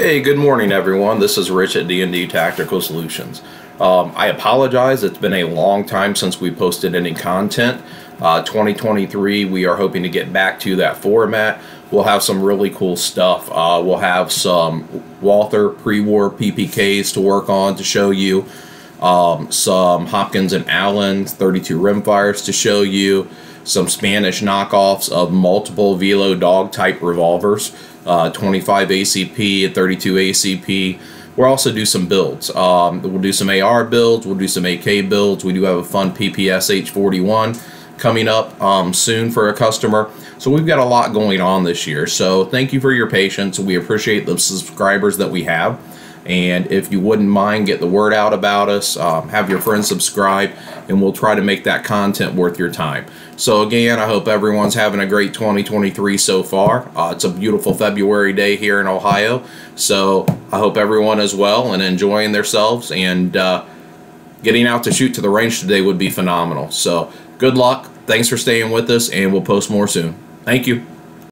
Hey, good morning, everyone. This is Rich at D&D Tactical Solutions. Um, I apologize. It's been a long time since we posted any content. Uh, 2023, we are hoping to get back to that format. We'll have some really cool stuff. Uh, we'll have some Walther pre-war PPKs to work on to show you. Um, some Hopkins and Allen 32 rimfires to show you. Some Spanish knockoffs of multiple Velo dog type revolvers uh, 25 ACP, 32 ACP. We'll also do some builds. Um, we'll do some AR builds. We'll do some AK builds. We do have a fun PPSh-41 coming up um, soon for a customer. So we've got a lot going on this year. So thank you for your patience. We appreciate the subscribers that we have. And if you wouldn't mind, get the word out about us, um, have your friends subscribe, and we'll try to make that content worth your time. So again, I hope everyone's having a great 2023 so far. Uh, it's a beautiful February day here in Ohio. So I hope everyone is well and enjoying themselves. And uh, getting out to shoot to the range today would be phenomenal. So good luck. Thanks for staying with us, and we'll post more soon. Thank you.